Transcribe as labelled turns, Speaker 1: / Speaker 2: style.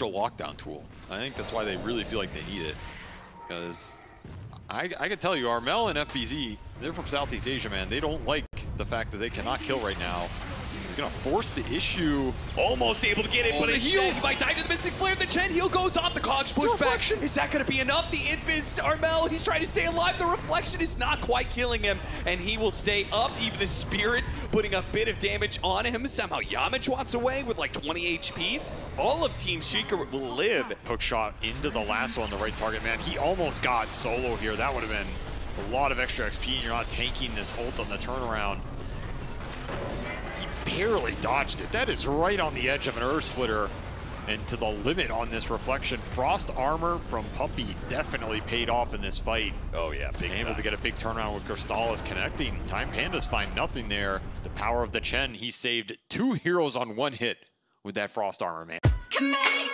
Speaker 1: lockdown tool. I think that's why they really feel like they need it. Because I, I can tell you, Armel and FBZ, they're from Southeast Asia, man. They don't like the fact that they cannot kill right now. He's gonna force the issue.
Speaker 2: Almost able to get it,
Speaker 1: Oh,
Speaker 2: but it
Speaker 1: heals.
Speaker 2: He might die to the Mystic Flare. The Chen heal goes off. The Cogs push back. Is that going to be enough? The Invis, Armel, he's trying to stay alive. The Reflection is not quite killing him, and he will stay up. Even the Spirit putting a bit of damage on him. Somehow Yamich wants away with like 20 HP. All of Team Secret will live.
Speaker 1: Hook shot into the last one, the right target, man. He almost got solo here. That would have been a lot of extra XP, and you're not tanking this ult on the turnaround. He barely dodged it. That is right on the edge of an Earth Splitter. And to the limit on this reflection. Frost armor from Puppey definitely paid off in this fight.
Speaker 2: Oh yeah, big
Speaker 1: Able
Speaker 2: time.
Speaker 1: to get a big turnaround with Crystallis connecting. 9Pandas find nothing there. The power of the Chen, he saved two heroes on one hit with that Frost armor, man.
Speaker 3: Can make me